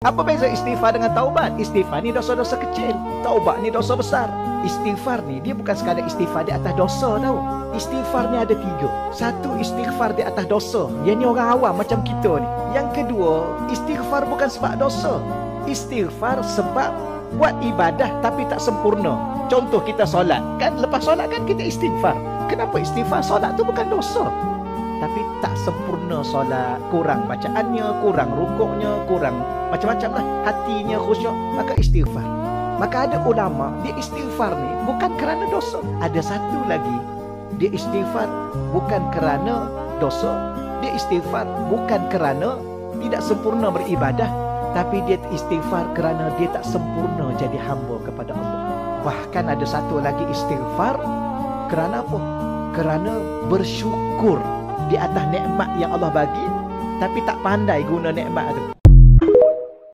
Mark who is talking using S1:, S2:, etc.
S1: Apa beza istighfar dengan taubat? Istighfar ni dosa-dosa kecil. Taubat ni dosa besar. Istighfar ni dia bukan sekadar istighfar di atas dosa tau. Istighfar ni ada tiga. Satu istighfar di atas dosa. Yang ni orang awam macam kita ni. Yang kedua, istighfar bukan sebab dosa. Istighfar sebab buat ibadah tapi tak sempurna. Contoh kita solat. Kan lepas solat kan kita istighfar. Kenapa istighfar? Solat tu bukan dosa tapi tak sempurna solat. Kurang bacaannya kurang rukuknya kurang macam-macam lah. Hatinya khusyuk maka istighfar. Maka ada ulama dia istighfar ni bukan kerana dosa. Ada satu lagi dia istighfar bukan kerana dosa. Dia istighfar bukan kerana tidak sempurna beribadah tapi dia istighfar kerana dia tak sempurna jadi hamba kepada Allah. Bahkan ada satu lagi istighfar kerana apa? Kerana bersyukur di atas nikmat yang Allah bagi tapi tak pandai guna nikmat tu